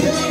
Yeah.